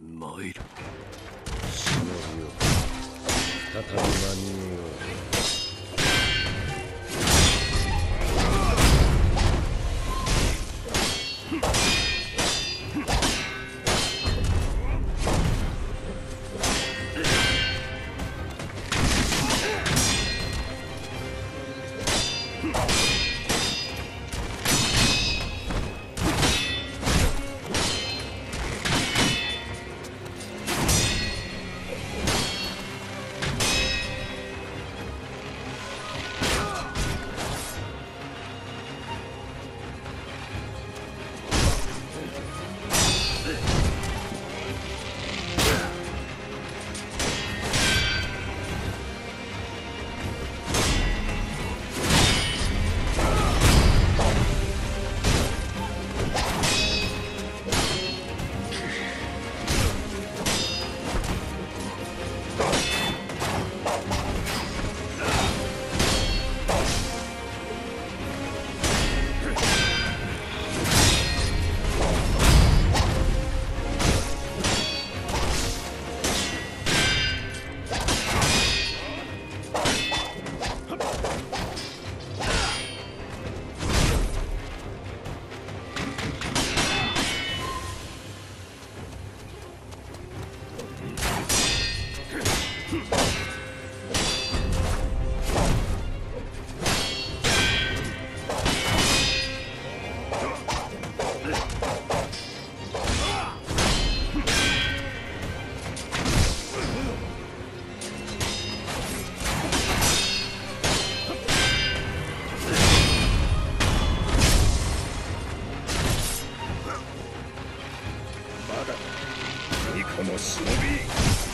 参る。忍びよ再び間に合この忍び。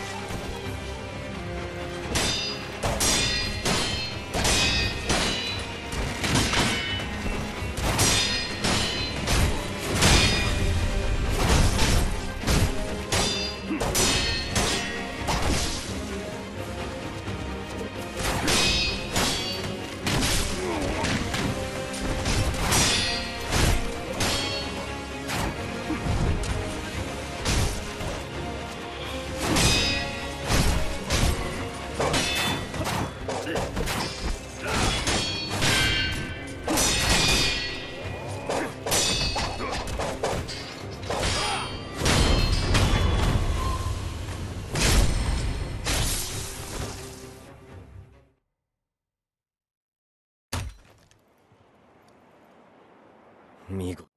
見事。